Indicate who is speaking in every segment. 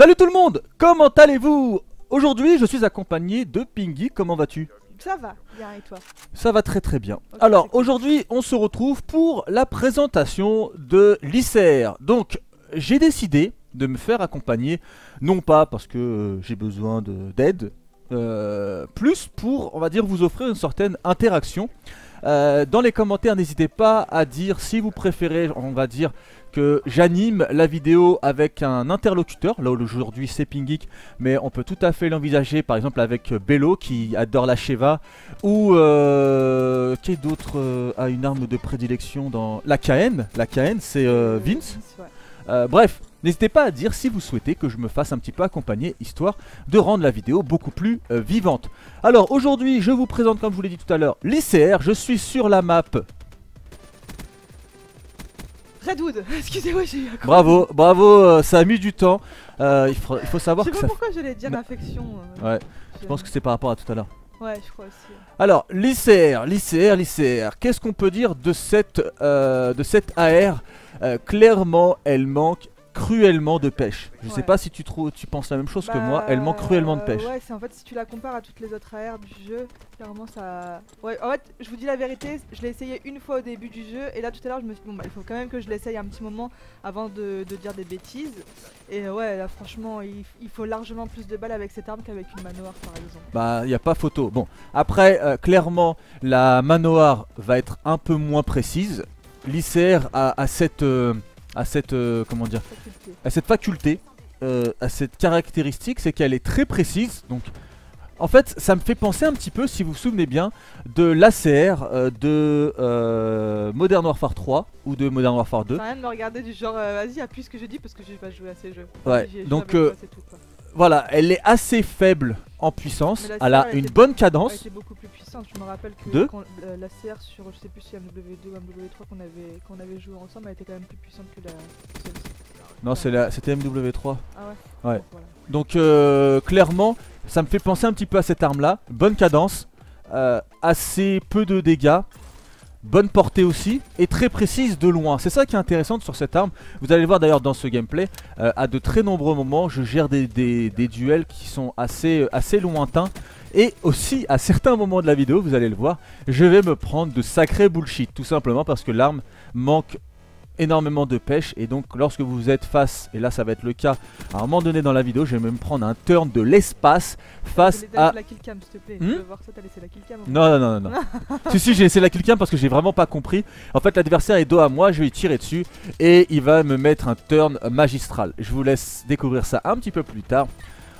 Speaker 1: Salut tout le monde Comment allez-vous? Aujourd'hui, je suis accompagné de Pingy. Comment vas-tu?
Speaker 2: Ça va, bien et toi?
Speaker 1: Ça va très très bien. Alors, aujourd'hui, on se retrouve pour la présentation de l'ICR. Donc, j'ai décidé de me faire accompagner, non pas parce que euh, j'ai besoin de- d'aide, euh, plus pour, on va dire, vous offrir une certaine interaction. Euh, dans les commentaires, n'hésitez pas à dire si vous préférez, on va dire, que j'anime la vidéo avec un interlocuteur. Là aujourd'hui c'est Pinggeek, mais on peut tout à fait l'envisager par exemple avec Bello qui adore la Sheva ou euh, qui d'autre euh, a une arme de prédilection dans la KN. La KN c'est euh, Vince. Euh, bref, n'hésitez pas à dire si vous souhaitez que je me fasse un petit peu accompagner, histoire de rendre la vidéo beaucoup plus euh, vivante. Alors aujourd'hui, je vous présente, comme je vous l'ai dit tout à l'heure, l'ICR. Je suis sur la map.
Speaker 2: Redwood, excusez-moi, j'ai eu un
Speaker 1: Bravo, bravo, euh, ça a mis du temps. Euh, il, faut, il faut
Speaker 2: Je
Speaker 1: savoir
Speaker 2: sais
Speaker 1: que
Speaker 2: pas
Speaker 1: ça...
Speaker 2: pourquoi j'allais dire infection. euh,
Speaker 1: Ouais, je pense que c'est par rapport à tout à l'heure.
Speaker 2: Ouais, je crois aussi.
Speaker 1: Alors, l'ICR, l'ICR, l'ICR, qu'est-ce qu'on peut dire de cette, de cette AR Clairement, elle manque cruellement de pêche. Je sais pas si tu, trouves, tu penses la même chose que
Speaker 2: Bah,
Speaker 1: moi, elle manque cruellement de pêche.
Speaker 2: Ouais, c'est en fait si tu la compares à toutes les autres AR du jeu, clairement ça. Ouais, en fait, je vous dis la vérité, je l'ai essayé une fois au début du jeu et là tout à l'heure je me suis dit bon bah il faut quand même que je l'essaye un petit moment avant de, de dire des bêtises. Et euh, ouais, là franchement, il, il faut largement plus de balles avec cette arme qu'avec une manoir par exemple.
Speaker 1: Bah, il a pas photo. Bon, après, euh, clairement, la manoir va être un peu moins précise. L'ICR a, a cette, euh, a cette, euh, comment dire,
Speaker 2: Faculté.
Speaker 1: a cette faculté, euh, a cette caractéristique, c'est qu'elle est très précise. Donc, en fait, ça me fait penser un petit peu, si vous vous souvenez bien, de l'ACR euh, de euh, Modern Warfare 3 ou de Modern Warfare 2.
Speaker 2: Ça rien de me regarder du genre euh, vas-y appuie ce que je dis parce que j'ai pas joué à ces jeux.
Speaker 1: Ouais,
Speaker 2: joué
Speaker 1: donc,
Speaker 2: tout.
Speaker 1: Voilà, elle est assez faible en puissance. Elle a
Speaker 2: elle
Speaker 1: une bonne
Speaker 2: Elle
Speaker 1: cadence.
Speaker 2: était beaucoup plus puissante. Je me rappelle que
Speaker 1: De
Speaker 2: quand, euh, la CR sur je sais plus si MW2 ou MW3 qu'on avait qu'on avait joué ensemble, elle était quand même plus puissante que la.
Speaker 1: Non, la- c'était MW3.
Speaker 2: Ah ouais.
Speaker 1: Ouais.
Speaker 2: Bon, voilà.
Speaker 1: Donc euh, clairement, ça me fait penser un petit peu à cette arme-là. Bonne cadence, euh, assez peu de dégâts, bonne portée aussi, et très précise de loin. C'est ça qui est intéressant sur cette arme. Vous allez le voir d'ailleurs dans ce gameplay, euh, à de très nombreux moments, je gère des, duels qui sont assez, assez lointains. Et aussi, à certains moments de la vidéo, vous allez le voir, je vais me prendre de sacrés bullshit. Tout simplement parce que l'arme manque énormément de pêche. Et donc, lorsque vous êtes face, et là ça va être le cas, à un moment donné dans la vidéo, je vais même prendre un turn de l'espace face à...
Speaker 2: la killcam s'il te plaît.
Speaker 1: Hmm
Speaker 2: voir ça, t'as laissé la killcam.
Speaker 1: Non, non, non, non. non. si, si, j'ai laissé la killcam parce que j'ai vraiment pas compris. En fait, l'adversaire est dos à moi, je vais tirer dessus et il va me mettre un turn magistral. Je vous laisse découvrir ça un petit peu plus tard.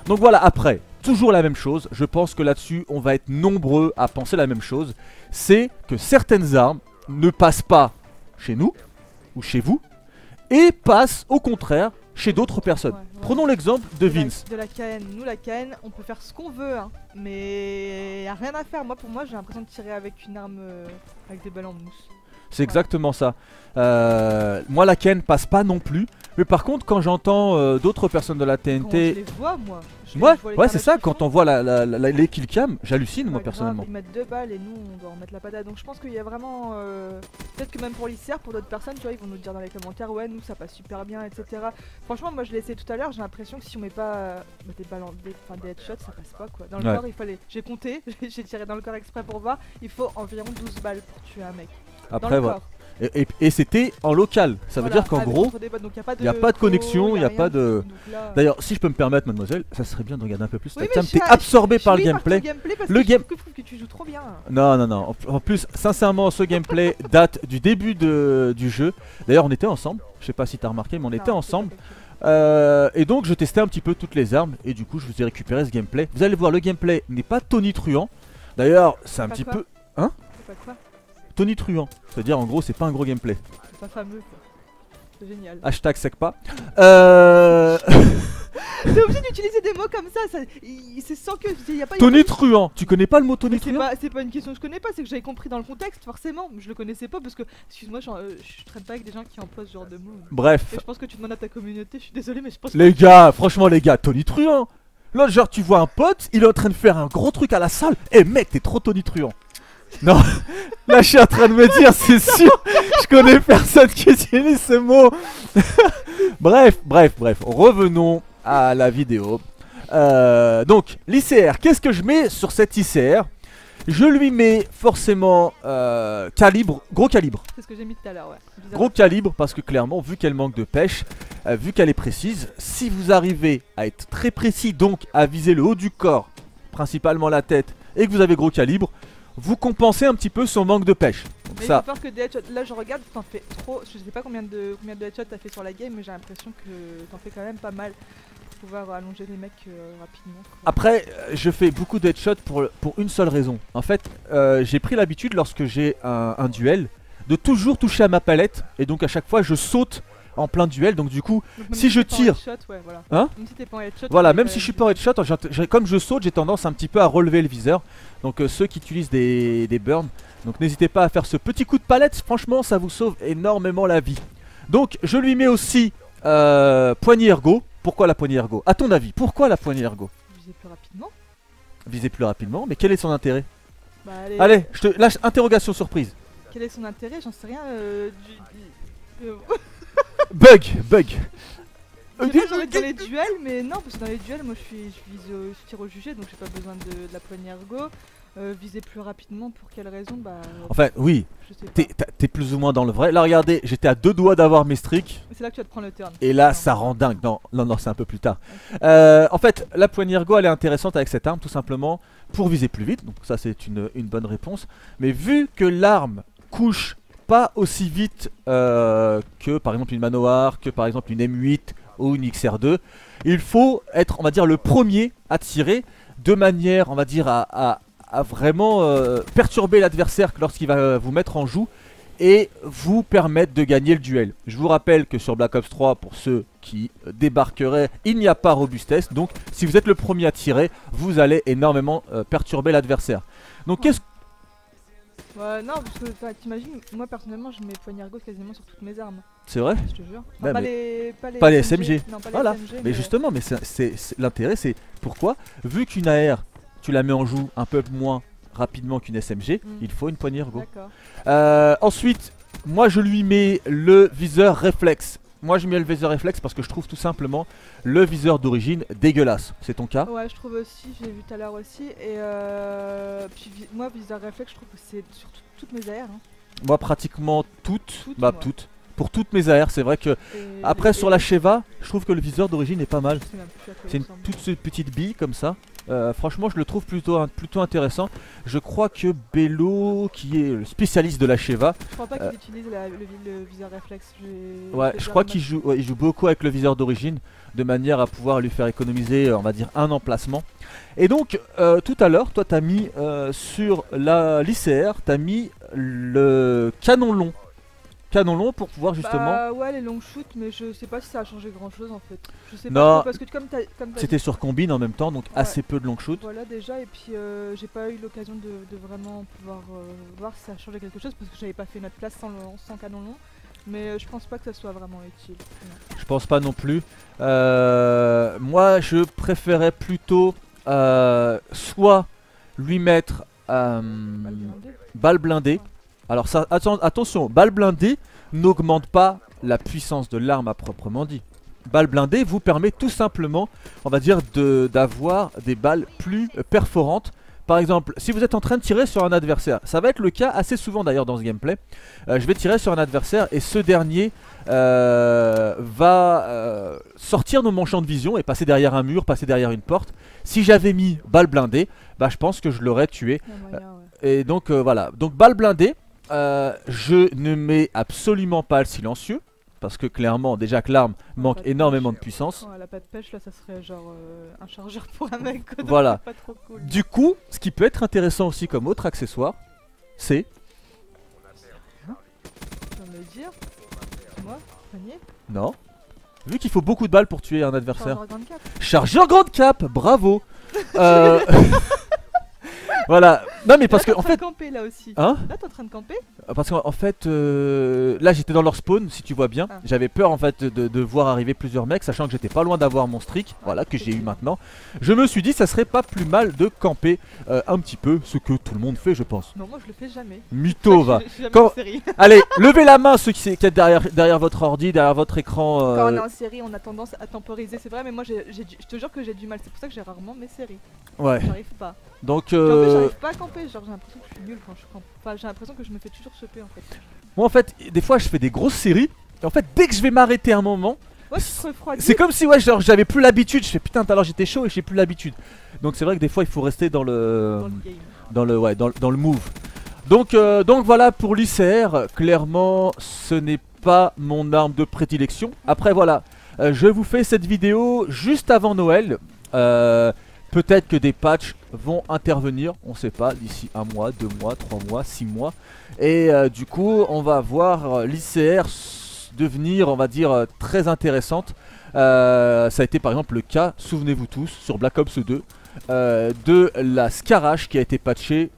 Speaker 1: Donc voilà, après, toujours la même chose. Je pense que là-dessus, on va être nombreux à penser la même chose. C'est que certaines armes ne passent pas chez nous ou chez vous et passent au contraire chez d'autres personnes.
Speaker 2: Ouais, ouais.
Speaker 1: Prenons l'exemple de
Speaker 2: De la-
Speaker 1: Vince.
Speaker 2: De la KN. Nous, la KN, on peut faire ce qu'on veut, hein. Mais y a rien à faire. Moi, pour moi, j'ai l'impression de tirer avec une arme euh, avec des balles en mousse.
Speaker 1: C'est exactement ça. Euh, moi, la Ken passe pas non plus. Mais par contre, quand j'entends euh, d'autres personnes de la
Speaker 2: Quand je
Speaker 1: TNT.
Speaker 2: les vois, moi? je les-
Speaker 1: Ouais,
Speaker 2: vois
Speaker 1: c'est ça. Quand on voit la, la- la- les killcams, j'hallucine, moi,
Speaker 2: grave,
Speaker 1: personnellement.
Speaker 2: Ils mettent deux balles et nous on doit en mettre la patate. Donc je pense qu'il y a vraiment. euh, Peut-être que même pour l'ICR, pour d'autres personnes, tu vois, ils vont nous dire dans les commentaires ouais, nous ça passe super bien, etc. Franchement, moi je l'ai essayé tout à l'heure, j'ai l'impression que si on met pas bah, des balles en des, enfin, des headshots, ça passe pas quoi. Dans le
Speaker 1: Ouais.
Speaker 2: corps, il fallait. J'ai compté, j'ai tiré dans le corps exprès pour voir, il faut environ 12 balles pour tuer un mec.
Speaker 1: Après, voilà. Et, et- et c'était en local. Ça veut dire qu'en gros.
Speaker 2: contre des balles, donc y a pas de,
Speaker 1: a pas connexion, y a
Speaker 2: rien
Speaker 1: pas de-
Speaker 2: là,
Speaker 1: D'ailleurs, si je peux me permettre, mademoiselle, ça serait bien de regarder un peu plus
Speaker 2: Oui,
Speaker 1: T'es absorbé par le gameplay.
Speaker 2: gameplay parce
Speaker 1: Le
Speaker 2: que
Speaker 1: game-
Speaker 2: je trouve que tu joues trop bien.
Speaker 1: Non, non, non. En, plus, sincèrement, ce gameplay date du début de- du jeu. D'ailleurs, on était ensemble. Je sais pas si t'as remarqué, mais on
Speaker 2: Non,
Speaker 1: était ensemble. Euh, et donc je testais un petit peu toutes les armes et du coup je vous ai récupéré ce gameplay. Vous allez voir le gameplay n'est pas tonitruant. D'ailleurs c'est un petit peu
Speaker 2: C'est pas quoi
Speaker 1: tonitruant. C'est-à-dire en gros c'est pas un gros gameplay.
Speaker 2: C'est pas fameux quoi. C'est génial.
Speaker 1: Hashtag sec pas. Euh...
Speaker 2: T'es obligé d'utiliser des mots comme ça, c'est sans que. Y a pas
Speaker 1: tonitruant. Tu connais pas le mot
Speaker 2: c'est
Speaker 1: tonitruant
Speaker 2: pas, c'est pas une question que je connais pas, c'est que j'avais compris dans le contexte, forcément. Je le connaissais pas parce que, excuse-moi, je, euh, je traite pas avec des gens qui emploient ce genre de mots.
Speaker 1: Bref.
Speaker 2: Et je pense que tu demandes à ta communauté, je suis désolé, mais je pense
Speaker 1: Les gars, franchement les gars, tonitruant. Là genre tu vois un pote, il est en train de faire un gros truc à la salle. Eh mec, t'es trop tonitruant. Non, là je suis en train de me dire, c'est sûr, je connais personne qui utilise ce mot. bref, bref, bref, revenons à la vidéo. Euh, donc, l'ICR, qu'est-ce que je mets sur cette ICR Je lui mets forcément euh, calibre, gros calibre.
Speaker 2: C'est ce que j'ai mis tout à l'heure, ouais. Bizarre.
Speaker 1: Gros calibre parce que clairement, vu qu'elle manque de pêche, euh, vu qu'elle est précise, si vous arrivez à être très précis, donc à viser le haut du corps, principalement la tête, et que vous avez gros calibre, vous compensez un petit peu son manque de pêche. Donc
Speaker 2: Mais il
Speaker 1: ça,
Speaker 2: faut que des headshots. Là, je regarde, t'en fais trop. Je sais pas combien de, combien de headshots t'as fait sur la game, mais j'ai l'impression que t'en fais quand même pas mal pour pouvoir allonger les mecs euh, rapidement. quoi.
Speaker 1: Après, euh, je fais beaucoup d'headshots pour, pour une seule raison. En fait, euh, j'ai pris l'habitude lorsque j'ai un, un duel de toujours toucher à ma palette et donc à chaque fois je saute en plein duel. Donc du coup, si je tire-
Speaker 2: headshot, ouais, voilà.
Speaker 1: Hein
Speaker 2: Même si t'es pas en headshot.
Speaker 1: voilà,
Speaker 2: t'es
Speaker 1: même
Speaker 2: quand
Speaker 1: si je suis pas en headshot, j'ai- comme je saute, j'ai tendance un petit peu à relever le viseur. Donc euh, ceux qui utilisent des, des burns, donc n'hésitez pas à faire ce petit coup de palette. Franchement, ça vous sauve énormément la vie. Donc je lui mets aussi euh, poignée ergo. Pourquoi la poignée ergo? À ton avis, pourquoi la poignée ergo?
Speaker 2: Viser plus rapidement.
Speaker 1: Viser plus rapidement, mais quel est son intérêt?
Speaker 2: Bah, allez.
Speaker 1: Allez, je te lâche interrogation surprise.
Speaker 2: Quel est son intérêt? J'en sais rien. Euh, du- du- euh,
Speaker 1: Bug, bug.
Speaker 2: De dire les duels, mais non, parce que dans les duels, moi je suis, je vise au, je tire au jugé, donc j'ai pas besoin de, de la poignée ergo. Euh, viser plus rapidement, pour quelle raison Bah,
Speaker 1: Enfin, oui,
Speaker 2: je sais pas.
Speaker 1: t'es plus ou moins dans le vrai. Là, regardez, j'étais à deux doigts d'avoir mes streaks.
Speaker 2: C'est là que tu vas te prendre le turn.
Speaker 1: Et là, ça rend dingue. Non, non, non, c'est un peu plus tard. Euh, en fait, la poignée ergo, elle est intéressante avec cette arme, tout simplement pour viser plus vite. Donc, ça, c'est une, une bonne réponse. Mais vu que l'arme couche pas aussi vite euh, que par exemple une manoir, que par exemple une M8 ou une XR2, il faut être, on va dire, le premier à tirer de manière, on va dire, à, vraiment euh, perturber l'adversaire lorsqu'il va euh, vous mettre en joue et vous permettre de gagner le duel. Je vous rappelle que sur Black Ops 3, pour ceux qui débarqueraient, il n'y a pas robustesse. Donc, si vous êtes le premier à tirer, vous allez énormément perturber l'adversaire. Donc, qu'est-ce
Speaker 2: Ouais, non, parce que t'imagines, moi personnellement, je mets poignée ergo quasiment sur toutes mes armes.
Speaker 1: c'est vrai
Speaker 2: Je te jure. Enfin,
Speaker 1: Ouais,
Speaker 2: pas, les, pas les
Speaker 1: pas les SMG.
Speaker 2: Non, pas les
Speaker 1: Voilà.
Speaker 2: SMG.
Speaker 1: Mais justement, mais l'intérêt, c'est pourquoi Vu qu'une AR, tu la mets en joue un peu moins rapidement qu'une SMG,
Speaker 2: Mm.
Speaker 1: il faut une poignée ergo. Euh, ensuite, moi je lui mets le viseur réflexe. Moi je mets le viseur réflexe parce que je trouve tout simplement le viseur d'origine dégueulasse. C'est ton cas?
Speaker 2: Ouais, je trouve aussi, j'ai vu tout à l'heure aussi. Et euh, puis moi, viseur réflexe, je trouve que c'est sur tout- toutes mes AR. Hein.
Speaker 1: Moi pratiquement toutes,
Speaker 2: Toutes,
Speaker 1: bah
Speaker 2: moi.
Speaker 1: toutes. Pour toutes mes AR, c'est vrai que
Speaker 2: Et-
Speaker 1: après sur la Sheva, je trouve que le viseur d'origine est pas mal. C'est une toute petite bille comme ça. Euh, franchement, je le trouve plutôt, plutôt intéressant. Je crois que Bello, qui est le spécialiste de la Sheva,
Speaker 2: Je crois pas qu'il
Speaker 1: euh,
Speaker 2: utilise la- le, le viseur réflexe.
Speaker 1: Ouais, je crois qu'il joue, ouais, il joue beaucoup avec le viseur d'origine, de manière à pouvoir lui faire économiser, euh, on va dire, un emplacement. Et donc, euh, tout à l'heure, toi, t'as mis sur la l'ICR, t'as mis le canon long. Canon long pour pouvoir justement.
Speaker 2: Bah ouais, les long shoots, mais je sais pas si ça a changé grand chose en fait. Je sais
Speaker 1: Non.
Speaker 2: pas parce que comme t'as
Speaker 1: C'était sur combine en même temps, donc
Speaker 2: Ouais.
Speaker 1: assez peu de long shoot.
Speaker 2: Voilà déjà, et puis euh, j'ai pas eu l'occasion de, de vraiment pouvoir euh, voir si ça a changé quelque chose parce que j'avais pas fait notre place sans, sans canon long. Mais euh, je pense pas que ça soit vraiment utile. Non.
Speaker 1: Je pense pas non plus. Euh, moi, je préférais plutôt soit lui mettre balle blindée. Alors ça, atten- attention, balle blindée n'augmente pas la puissance de l'arme à proprement dit. Balle blindée vous permet tout simplement, on va dire, de- d'avoir des balles plus euh, perforantes. Par exemple, si vous êtes en train de tirer sur un adversaire, ça va être le cas assez souvent d'ailleurs dans ce gameplay. Euh, je vais tirer sur un adversaire et ce dernier euh, va euh, sortir de mon champ de vision et passer derrière un mur, passer derrière une porte. Si j'avais mis balle blindée, bah, je pense que je l'aurais tué. Et donc voilà, donc balle blindée, euh, je ne mets absolument pas le silencieux, parce que clairement déjà que l'arme manque énormément de
Speaker 2: pêche.
Speaker 1: puissance.
Speaker 2: Quand elle a pas de pêche, là ça serait genre euh, un chargeur pour un mec.
Speaker 1: Voilà.
Speaker 2: c'est Pas trop cool.
Speaker 1: Du coup, ce qui peut être intéressant aussi comme autre accessoire, c'est...
Speaker 2: Dire Moi, panier
Speaker 1: Non Vu qu'il faut beaucoup de balles pour tuer un adversaire.
Speaker 2: Chargeur grande cap.
Speaker 1: Chargeur grande cap, bravo Euh, Voilà, Non mais parce que
Speaker 2: là, t'es
Speaker 1: en
Speaker 2: train de
Speaker 1: fait,
Speaker 2: camper là aussi.
Speaker 1: hein
Speaker 2: Là, t'es en train de camper
Speaker 1: Parce qu'en en fait, euh, là j'étais dans leur spawn, si tu vois bien.
Speaker 2: Ah.
Speaker 1: J'avais peur en fait de, de voir arriver plusieurs mecs, sachant que j'étais pas loin d'avoir mon streak, voilà, que j'ai eu maintenant. Je me suis dit, ça serait pas plus mal de camper euh, un petit peu, ce que tout le monde fait, je pense.
Speaker 2: Non, moi je le fais jamais.
Speaker 1: Mytho va.
Speaker 2: Je- je suis jamais
Speaker 1: Quand-
Speaker 2: en série.
Speaker 1: Allez, levez la main ceux qui, qui êtes derrière, derrière votre ordi, derrière votre écran. euh,
Speaker 2: Quand on est en série, on a tendance à temporiser, c'est vrai, mais moi je te jure que j'ai du mal. C'est pour ça que j'ai rarement mes séries.
Speaker 1: Ouais.
Speaker 2: J'arrive pas.
Speaker 1: Donc,
Speaker 2: Puis En plus,
Speaker 1: euh,
Speaker 2: j'arrive pas à camper. Genre, j'ai l'impression que je suis nul quand je campe. Enfin, j'ai l'impression que je me fais toujours choper en fait.
Speaker 1: moi en fait, des fois je fais des grosses séries. Et en fait, dès que je vais m'arrêter un moment,
Speaker 2: Ouais,
Speaker 1: c'est comme si ouais, genre j'avais plus l'habitude. Je fais putain, tout à l'heure j'étais chaud et j'ai plus l'habitude. Donc c'est vrai que des fois il faut rester dans le
Speaker 2: dans le game.
Speaker 1: dans le ouais dans, dans le move. Donc euh, donc voilà pour l'ICR. Clairement, ce n'est pas mon arme de prédilection. Après voilà, euh, je vous fais cette vidéo juste avant Noël. Euh, Peut-être que des patchs vont intervenir, on sait pas, d'ici un mois, deux mois, trois mois, six mois. Et euh, du coup, on va voir l'ICR devenir, on va dire, euh, très intéressante. Euh, ça a été par exemple le cas, souvenez-vous tous, sur Black Ops 2, euh, de la Scarache qui a été patchée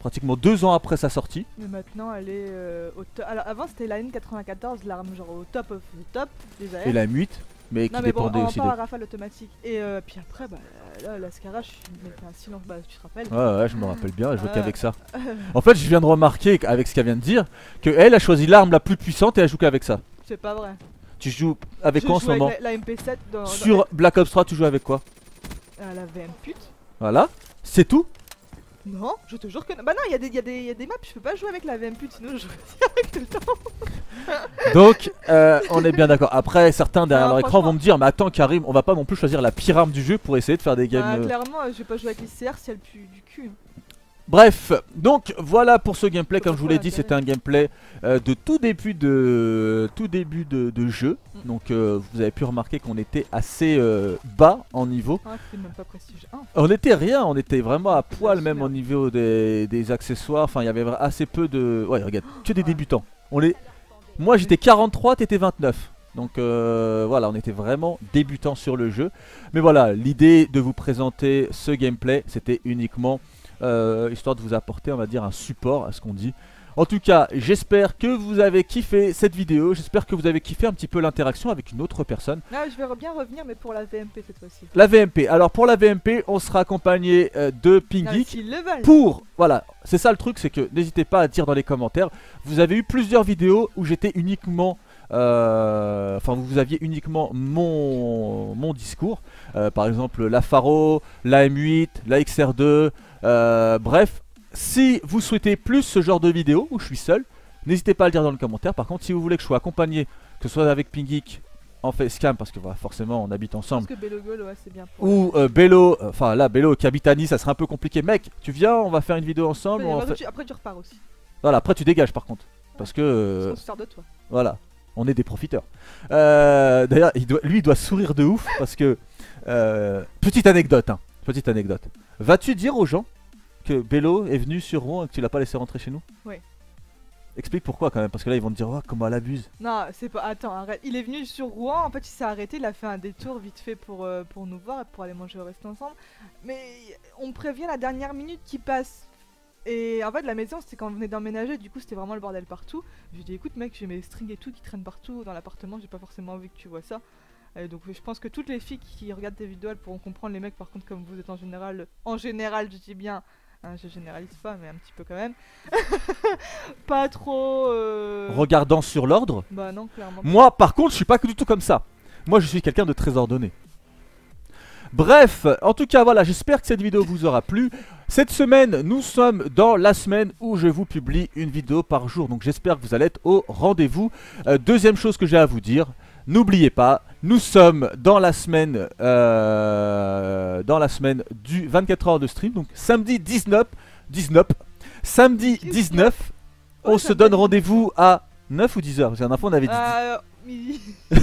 Speaker 1: pratiquement deux ans après sa sortie.
Speaker 2: Mais maintenant, elle est euh, au top. Alors, avant, c'était la N94, l'arme genre au top of the top des AR.
Speaker 1: Et la M8, mais qui
Speaker 2: non, mais bon,
Speaker 1: dépendait
Speaker 2: en
Speaker 1: aussi des...
Speaker 2: rafale automatique. Et euh, puis après, bah, là, la Scarache, je mettais un silence. Bah, tu te rappelles
Speaker 1: Ouais, ouais, je me rappelle bien, je jouais
Speaker 2: Ouais.
Speaker 1: qu'avec ça. En fait, je viens de remarquer, avec ce qu'elle vient de dire, que elle a choisi l'arme la plus puissante et elle joue qu'avec ça.
Speaker 2: C'est pas vrai.
Speaker 1: Tu joues avec
Speaker 2: Je
Speaker 1: quoi en ce moment
Speaker 2: la, la MP7 dans, dans-
Speaker 1: Sur Black Ops 3, tu joues avec quoi?
Speaker 2: À la VM pute.
Speaker 1: Voilà, c'est tout
Speaker 2: Non, je te jure que non. Bah non, il y, a des- y, y a des maps, je peux pas jouer avec la VM pute, sinon je joue avec tout le temps.
Speaker 1: Donc, euh, on est bien d'accord. Après, certains derrière leur écran vont me dire Mais attends, Karim, on va pas non plus choisir la pire arme du jeu pour essayer de faire des games.
Speaker 2: Bah,
Speaker 1: euh,
Speaker 2: clairement, euh, je vais pas jouer avec l'ICR si elle pue du cul.
Speaker 1: Bref, donc voilà pour ce gameplay. Comme je vous l'ai dit, c'était un gameplay euh, de tout début de tout début de, de jeu.
Speaker 2: Mm.
Speaker 1: Donc, euh, vous avez pu remarquer qu'on était assez euh, bas en niveau.
Speaker 2: Ah, c'est même pas prestige 1.
Speaker 1: On était rien, on était vraiment à poil même au niveau des, des accessoires. Enfin, il y avait assez peu de. Ouais, regarde, que des débutants. On est. Moi, j'étais 43, t'étais 29. Donc euh, voilà, on était vraiment débutants sur le jeu. Mais voilà, l'idée de vous présenter ce gameplay, c'était uniquement euh, histoire de vous apporter, on va dire, un support à ce qu'on dit. En tout cas, j'espère que vous avez kiffé cette vidéo. J'espère que vous avez kiffé un petit peu l'interaction avec une autre personne.
Speaker 2: Ah, je vais bien revenir, mais pour la VMP cette fois-ci.
Speaker 1: La VMP. Alors pour la VMP, on sera accompagné euh, de
Speaker 2: le veulent.
Speaker 1: pour voilà c'est ça le truc c'est que n'hésitez pas à dire dans les commentaires vous avez eu plusieurs vidéos où j'étais uniquement enfin vous aviez uniquement mon mon discours Euh, par exemple la Faro la M8 la XR2 euh, bref si vous souhaitez plus ce genre de vidéo où je suis seul n'hésitez pas à le dire dans le commentaire par contre si vous voulez que je sois accompagné que ce soit avec Pingeek en facecam parce que forcément on habite ensemble
Speaker 2: pense que Bellogol, ouais, c'est bien pour.
Speaker 1: ou euh, Bello, euh, enfin là Bello qui habite à Nice, ça serait un peu compliqué. Mec, tu viens, on va faire une vidéo ensemble.
Speaker 2: Après,
Speaker 1: on
Speaker 2: tu, après, tu repars aussi.
Speaker 1: Voilà, après tu dégages par contre. Parce que euh,
Speaker 2: On se sert de toi.
Speaker 1: voilà, on est des profiteurs. Euh, D'ailleurs, lui il doit sourire de ouf parce que euh, petite anecdote, hein, petite anecdote. Vas-tu dire aux gens que Bello est venu sur Rouen et que tu l'as pas laissé rentrer chez nous?
Speaker 2: Ouais.
Speaker 1: Explique pourquoi quand même, parce que là ils vont te dire oh, comment elle abuse.
Speaker 2: Non, c'est pas. Attends, arrête. Il est venu sur Rouen. En fait, il s'est arrêté. Il a fait un détour vite fait pour, euh, pour nous voir et pour aller manger au resto ensemble. Mais on prévient la dernière minute qui passe. Et en fait, la maison, c'était quand on venait d'emménager. Du coup, c'était vraiment le bordel partout. Je lui ai dit, écoute, mec, j'ai mes strings et tout qui traînent partout dans l'appartement. J'ai pas forcément envie que tu vois ça. Et donc, je pense que toutes les filles qui regardent tes vidéos, elles pourront comprendre. Les mecs, par contre, comme vous êtes en général, en général, je dis bien. hein, je généralise pas, mais un petit peu quand même. pas trop. euh,
Speaker 1: Regardant sur l'ordre,
Speaker 2: Bah non, clairement.
Speaker 1: Moi, par contre, je suis pas du tout comme ça. Moi, je suis quelqu'un de très ordonné. Bref, en tout cas, voilà, j'espère que cette vidéo vous aura plu. Cette semaine, nous sommes dans la semaine où je vous publie une vidéo par jour. Donc, j'espère que vous allez être au rendez-vous. Euh, deuxième chose que j'ai à vous dire, n'oubliez pas, nous sommes dans la semaine, euh, dans la semaine du 24 heures de stream. Donc, samedi 19, 19, samedi 19, on se donne rendez-vous à 9 ou 10 heures? J'ai un info, on avait dit
Speaker 2: Euh, midi.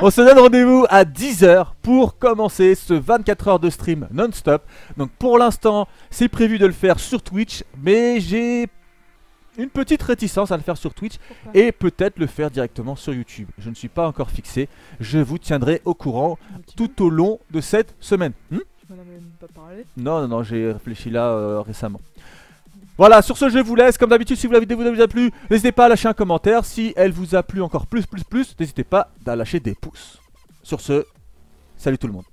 Speaker 1: on se donne rendez-vous à 10h pour commencer ce 24 heures de stream non-stop. Donc pour l'instant, c'est prévu de le faire sur Twitch, mais j'ai une petite réticence à le faire sur Twitch
Speaker 2: Pourquoi
Speaker 1: et peut-être le faire directement sur YouTube. Je ne suis pas encore fixé, je vous tiendrai au courant
Speaker 2: Tu
Speaker 1: tout au long de cette semaine. Hmm
Speaker 2: m'en as même pas parlé.
Speaker 1: non, non, non, j'ai réfléchi là euh, récemment. Voilà, sur ce, je vous laisse. Comme d'habitude, si vous la vidéo vous a plu, n'hésitez pas à lâcher un commentaire. Si elle vous a plu encore plus, plus, plus, n'hésitez pas à lâcher des pouces. Sur ce, salut tout le monde.